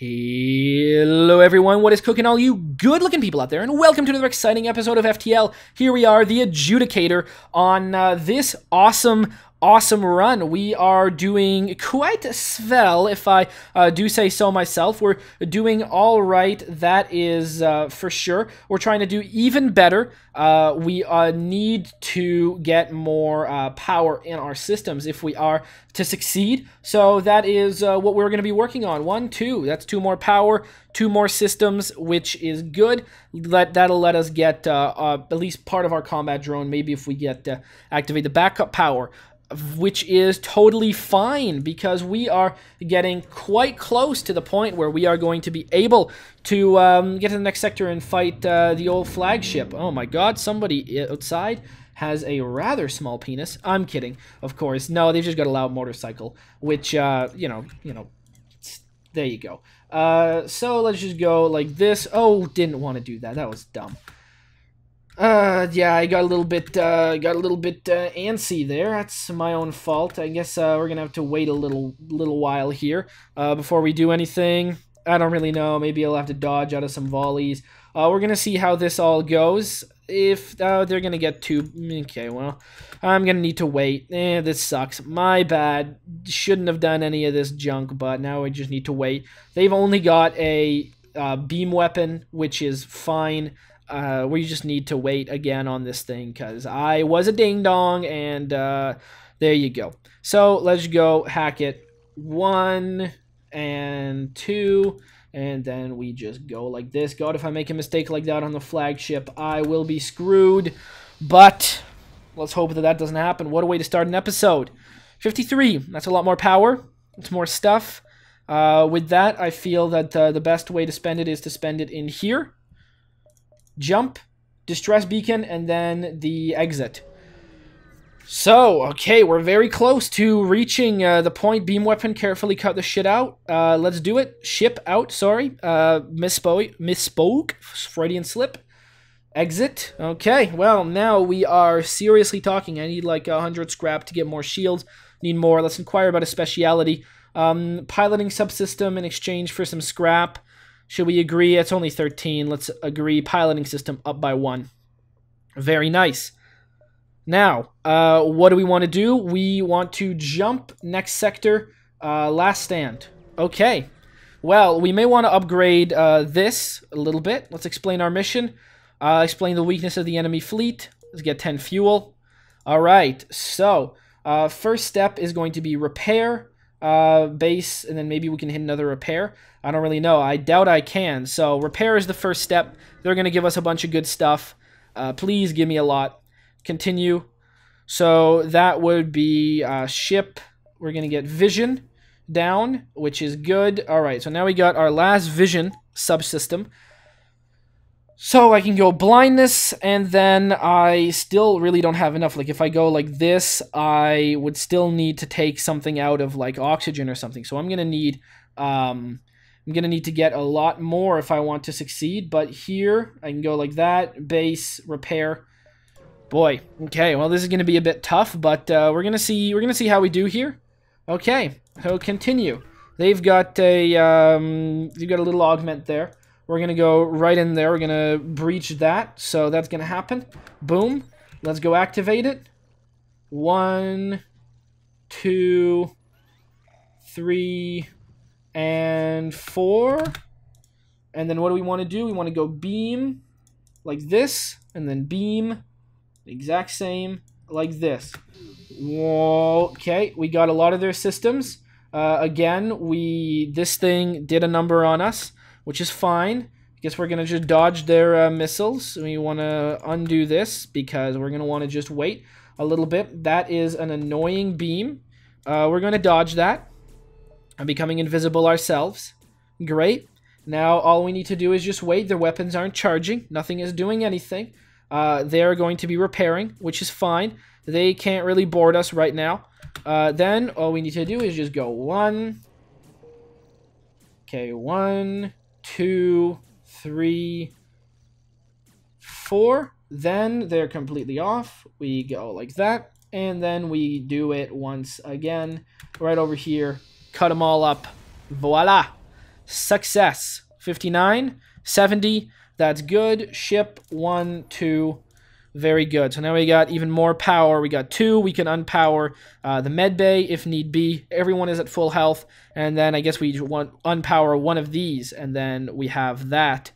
Hello everyone, what is cooking all you good looking people out there and welcome to another exciting episode of FTL. Here we are, the adjudicator on uh, this awesome awesome run. We are doing quite swell, if I uh, do say so myself. We're doing all right, that is uh, for sure. We're trying to do even better. Uh, we uh, need to get more uh, power in our systems if we are to succeed. So that is uh, what we're going to be working on. One, two. That's two more power, two more systems, which is good. Let that'll let us get at least part of our combat drone. Maybe if we get to activate the backup power which is totally fine because we are getting quite close to the point where we are going to be able to um, get to the next sector and fight uh, the old flagship. Oh my god, somebody outside has a rather small penis. I'm kidding, of course. No, they've just got a loud motorcycle, which, uh, you know, you know, there you go. Uh, so let's just go like this. Oh, didn't want to do that. That was dumb. Uh, yeah, I got a little bit, uh, got a little bit uh, antsy there. That's my own fault. I guess uh, we're gonna have to wait a little, little while here uh, before we do anything. I don't really know. Maybe I'll have to dodge out of some volleys. Uh, we're gonna see how this all goes. If uh, they're gonna get two, okay, well, I'm gonna need to wait. Eh, this sucks. My bad. Shouldn't have done any of this junk, but now I just need to wait. They've only got a uh, beam weapon, which is fine uh, we just need to wait again on this thing because I was a ding dong and uh, there you go. So let's go hack it. One and two and then we just go like this. God, if I make a mistake like that on the flagship, I will be screwed. But let's hope that that doesn't happen. What a way to start an episode. 53, that's a lot more power. It's more stuff. Uh, with that, I feel that uh, the best way to spend it is to spend it in here jump, distress beacon, and then the exit. So, okay, we're very close to reaching uh, the point. Beam weapon, carefully cut the shit out. Uh, let's do it. Ship out, sorry. Uh, misspoke, misspoke, Freudian slip. Exit. Okay, well, now we are seriously talking. I need like a 100 scrap to get more shields. Need more. Let's inquire about a speciality. Um, piloting subsystem in exchange for some scrap. Should we agree? It's only 13. Let's agree. Piloting system up by one. Very nice. Now, uh, what do we want to do? We want to jump next sector, uh, last stand. Okay. Well, we may want to upgrade uh, this a little bit. Let's explain our mission. Uh, explain the weakness of the enemy fleet. Let's get 10 fuel. All right. So, uh, first step is going to be repair uh, base, and then maybe we can hit another repair. I don't really know. I doubt I can. So repair is the first step. They're going to give us a bunch of good stuff. Uh, please give me a lot. Continue. So that would be uh, ship. We're going to get vision down, which is good. All right, so now we got our last vision subsystem. So I can go blindness, and then I still really don't have enough. Like, if I go like this, I would still need to take something out of, like, oxygen or something. So I'm to need, um, I'm to need to get a lot more if I want to succeed. But here, I can go like that, base, repair. Boy, okay, well, this is to be a bit tough, but uh, we're to see, we're to see how we do here. Okay, so continue. They've got a, um, you've got a little augment there. We're going to go right in there. We're going to breach that. So that's going to happen. Boom. Let's go activate it. One, two, three, and four. And then what do we want to do? We want to go beam like this. And then beam exact same like this. Whoa, okay, we got a lot of their systems. Uh, again, we this thing did a number on us which is fine. I guess we're going to just dodge their uh, missiles. We want to undo this because we're going to want to just wait a little bit. That is an annoying beam. Uh, we're going to dodge that. I'm becoming invisible ourselves. Great. Now all we need to do is just wait. Their weapons aren't charging. Nothing is doing anything. Uh, they're going to be repairing, which is fine. They can't really board us right now. Uh, then all we need to do is just go one. Okay, one, two, three, four. Then they're completely off. We go like that. And then we do it once again. Right over here. Cut them all up. Voila. Success. 59, 70. That's good. Ship one, two. Very good. So now we got even more power. We got two. We can unpower uh, the med bay if need be. Everyone is at full health. And then I guess we want unpower one of these. And then we have that.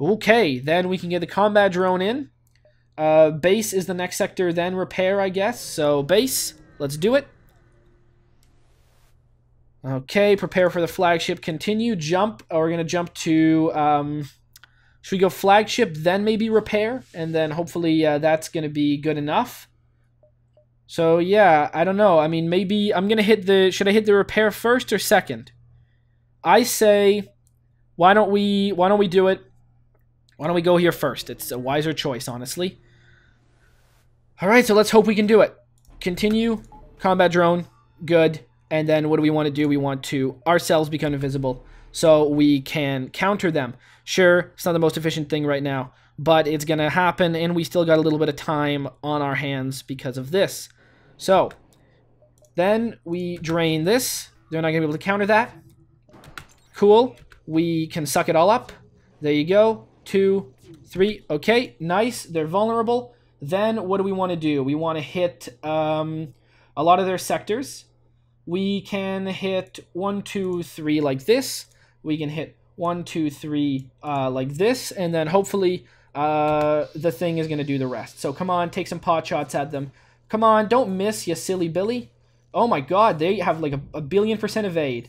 Okay, then we can get the combat drone in. Uh, base is the next sector, then repair, I guess. So base, let's do it. Okay, prepare for the flagship. Continue, jump. Oh, we're going to jump to... Um, should we go flagship, then maybe repair? And then hopefully uh, that's going to be good enough. So yeah, I don't know. I mean, maybe I'm going to hit the... Should I hit the repair first or second? I say, why don't we... Why don't we do it? Why don't we go here first? It's a wiser choice, honestly. All right, so let's hope we can do it. Continue. Combat drone. Good. And then what do we want to do? We want to ourselves become invisible so we can counter them. Sure, it's not the most efficient thing right now, but it's going to happen, and we still got a little bit of time on our hands because of this. So, then we drain this. They're not going to be able to counter that. Cool. We can suck it all up. There you go. Two, three. Okay, nice. They're vulnerable. Then what do we want to do? We want to hit um, a lot of their sectors. We can hit one, two, three like this. We can hit one, two, three uh, like this. And then hopefully uh, the thing is going to do the rest. So come on, take some pot shots at them. Come on, don't miss, you silly Billy. Oh my god, they have like a, a billion percent evade.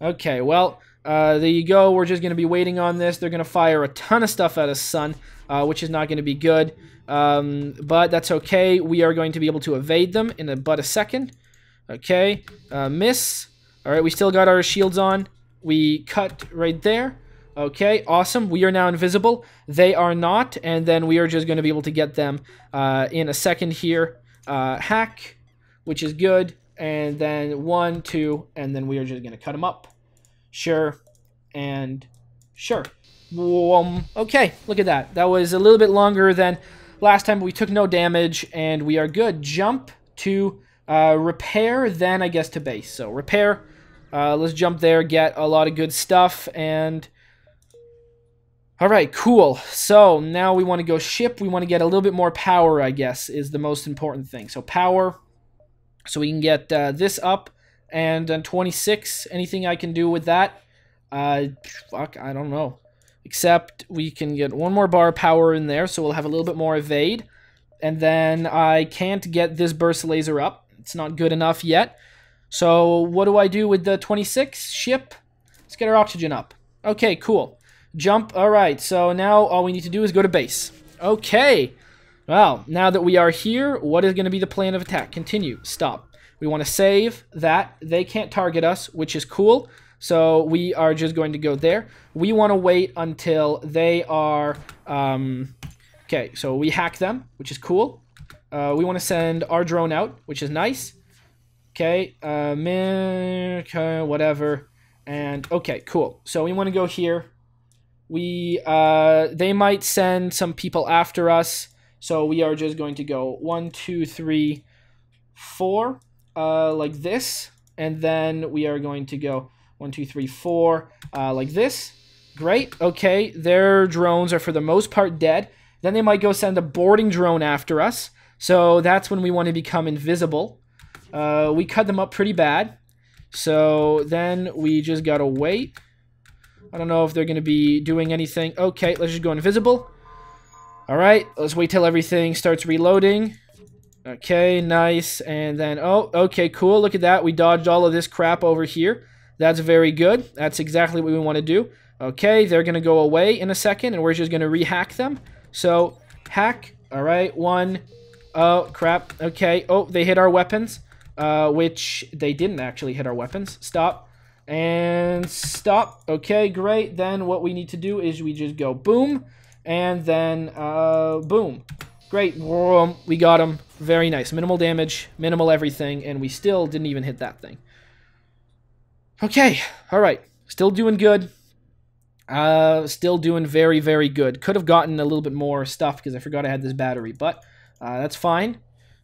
Okay, well, uh, there you go. We're just going to be waiting on this. They're going to fire a ton of stuff at us, son, uh, which is not going to be good. Um, but that's okay. We are going to be able to evade them in a, but a second. Okay, uh, miss. All right, we still got our shields on. We cut right there. Okay, awesome. We are now invisible. They are not, and then we are just going to be able to get them uh, in a second here. Uh, hack, which is good, and then one, two, and then we are just going to cut them up. Sure, and sure. Okay, look at that. That was a little bit longer than last time, we took no damage, and we are good. Jump to uh, repair, then I guess to base. So repair, uh, let's jump there, get a lot of good stuff, and... Alright, cool. So, now we want to go ship. We want to get a little bit more power, I guess, is the most important thing. So, power. So, we can get uh, this up. And on 26, anything I can do with that? Uh, fuck, I don't know. Except we can get one more bar power in there, so we'll have a little bit more evade. And then I can't get this burst laser up. It's not good enough yet. So what do I do with the 26? Ship. Let's get our oxygen up. Okay, cool. Jump. All right, so now all we need to do is go to base. Okay. Well, now that we are here, what is going to be the plan of attack? Continue. Stop. We want to save that. They can't target us, which is cool. So we are just going to go there. We want to wait until they are... Um, okay, so we hack them, which is cool. Uh, we want to send our drone out, which is nice. Okay, uh, okay, whatever. And, okay, cool. So we want to go here. We, uh, they might send some people after us. So we are just going to go one, two, three, four, uh, like this. And then we are going to go one, two, three, four, uh, like this. Great. Okay, their drones are for the most part dead. Then they might go send a boarding drone after us. So that's when we want to become invisible. Uh, we cut them up pretty bad. So then we just gotta wait. I don't know if they're gonna be doing anything. Okay, let's just go invisible. Alright, let's wait till everything starts reloading. Okay, nice. And then, oh, okay, cool. Look at that. We dodged all of this crap over here. That's very good. That's exactly what we want to do. Okay, they're going to go away in a second, and we're just going to rehack them. So, hack. All right, one, Oh, crap. Okay. Oh, they hit our weapons, uh, which they didn't actually hit our weapons. Stop. And stop. Okay, great. Then what we need to do is we just go boom, and then uh, boom. Great. We got him. Very nice. Minimal damage, minimal everything, and we still didn't even hit that thing. Okay. All right. Still doing good. Uh, still doing very, very good. Could have gotten a little bit more stuff because I forgot I had this battery, but uh, that's fine.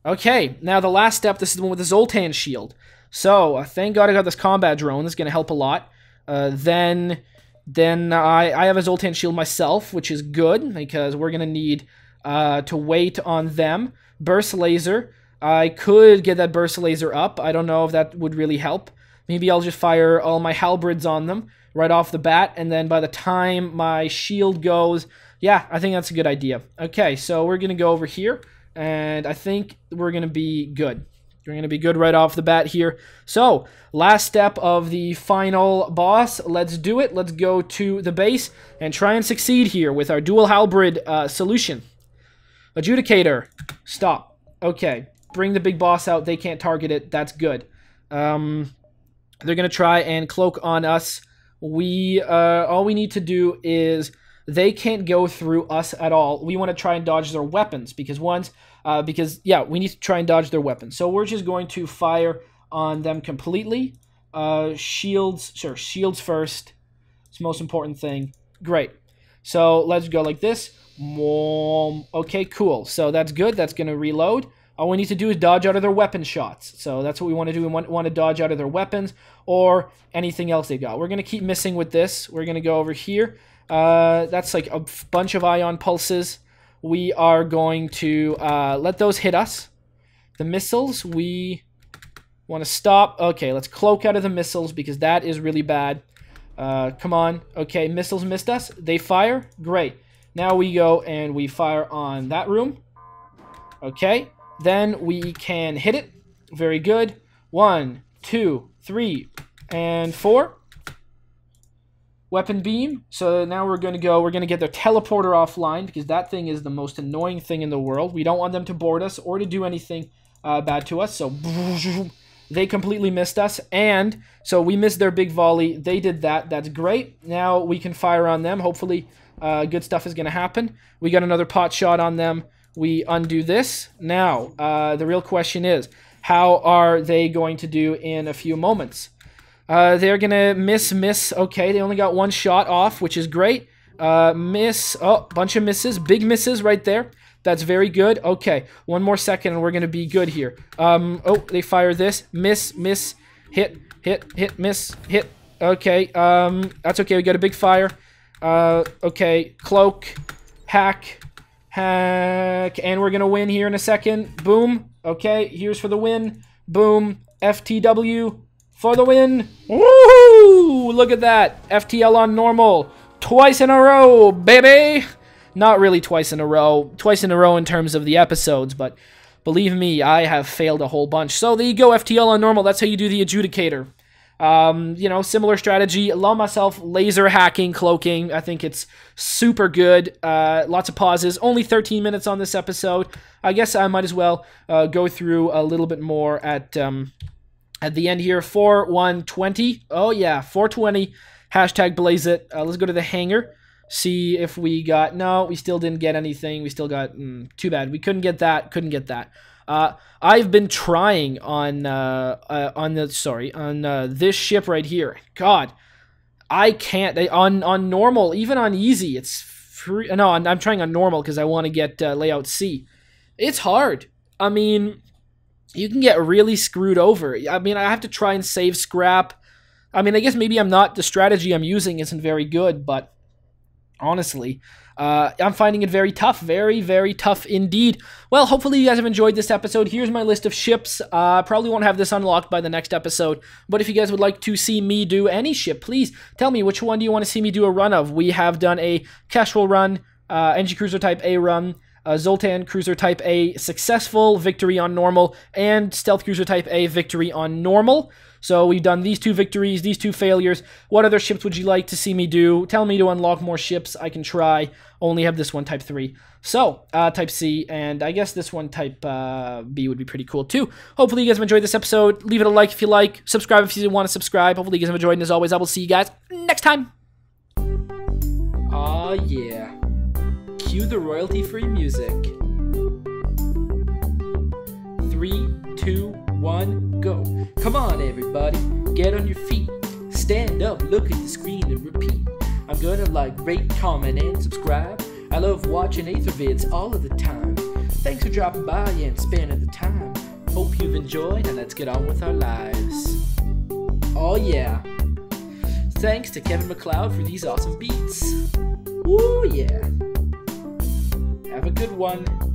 Okay, now the last step, this is the one with the Zoltan shield. So, uh, thank God I got this combat drone. Going to help a lot. Uh, then then I, I have a Zoltan shield myself, which is good because we're going to need uh, to wait on them. Burst laser. I could get that burst laser up. I don't know if that would really help. Maybe I'll just fire all my halberds on them right off the bat, and then by the time my shield goes, yeah, I think that's a good idea. Okay, so we're going to go over here, and I think we're going to be good. We're going to be good right off the bat here. So, last step of the final boss. Let's do it. Let's go to the base and try and succeed here with our dual halberd uh, solution. Adjudicator. Stop. Okay. Bring the big boss out. They can't target it. That's good. Um, they're going to try and cloak on us. We, uh, all we need to do is they can't go through us at all. We want to try and dodge their weapons because once, uh, because yeah, we need to try and dodge their weapons. So we're just going to fire on them completely. Uh, shields, sure, shields first. It's the most important thing. Great. So let's go like this. Okay, cool. So that's good. That's going to reload. All we need to do is dodge out of their weapon shots. So that's what we want to do. We want, want to dodge out of their weapons or anything else they got. We're going to keep missing with this. We're going to go over here. Uh, that's like a bunch of ion pulses. We are going to uh, let those hit us. The missiles, we want to stop. Okay, let's cloak out of the missiles because that is really bad. Uh, come on. Okay, missiles missed us. They fire. Great. Now we go and we fire on that room. Okay. Then we can hit it. Very good. One, two, three, and four. Weapon beam. So now we're going to go, we're going to get their teleporter offline because that thing is the most annoying thing in the world. We don't want them to board us or to do anything uh, bad to us. So they completely missed us. And so we missed their big volley. They did that. That's great. Now we can fire on them. Hopefully uh, good stuff is going to happen. We got another pot shot on them. We undo this. Now, uh, the real question is, how are they going to do in a few moments? Uh, they're to miss, miss. Okay, they only got one shot off, which is great. Uh, miss. Oh, bunch of misses. Big misses right there. That's very good. Okay, one more second and we're to be good here. Um, oh, they fire this. Miss, miss, hit, hit, hit, miss, hit. Okay, um, that's okay. We got a big fire. Uh, okay, cloak, hack, hack, and we're to win here in a second. Boom. Okay, here's for the win. Boom. FTW for the win. Woo! Look at that. FTL on normal. Twice in a row, baby. Not really twice in a row. Twice in a row in terms of the episodes, but believe me, I have failed a whole bunch. So there you go, FTL on normal. That's how you do the adjudicator. Um, you know, similar strategy. Allow myself laser hacking, cloaking. I think it's super good. Uh, lots of pauses. Only 13 minutes on this episode. I guess I might as well uh, go through a little bit more at um, at the end here, 4 120. Oh, yeah, 420. Hashtag blaze it. Uh, let's go to the hangar. See if we got. No, we still didn't get anything. We still got. Mm, too bad. We couldn't get that. Couldn't get that. Uh, I've been trying on uh, uh, on the sorry on uh, this ship right here. God, I can't on on normal, even on easy. It's free. No, I'm, I'm trying on normal because I want to get uh, layout C. It's hard. I mean, you can get really screwed over. I mean, I have to try and save scrap. I mean, I guess maybe I'm not, the strategy I'm using isn't very good, but honestly, uh, I'm finding it very tough. Very, very tough indeed. Well, hopefully you guys have enjoyed this episode. Here's my list of ships. Uh, probably won't have this unlocked by the next episode, but if you guys would like to see me do any ship, please tell me which one do you want to see me do a run of. We have done a Kestrel run, uh, Engi Cruiser Type A run, uh, Zoltan Cruiser Type A successful victory on normal, and Stealth Cruiser Type A victory on normal. So we've done these two victories, these two failures. What other ships would you like to see me do? Tell me to unlock more ships. I can try. Only have this one Type 3. So, uh, Type C, and I guess this one Type uh, B would be pretty cool too. Hopefully you guys have enjoyed this episode. Leave it a like if you like. Subscribe if you want to subscribe. Hopefully you guys have enjoyed, and as always, I will see you guys next time. Aw, yeah. Cue the royalty-free music. Three, two, one, go. Come on, everybody, get on your feet. Stand up, look at the screen, and repeat. I'm gonna like, rate, comment, and subscribe. I love watching Aethervids all of the time. Thanks for dropping by and spending the time. Hope you've enjoyed, and let's get on with our lives. Oh, yeah. thanks to Kevin MacLeod for these awesome beats. Ooh, yeah. Have a good one.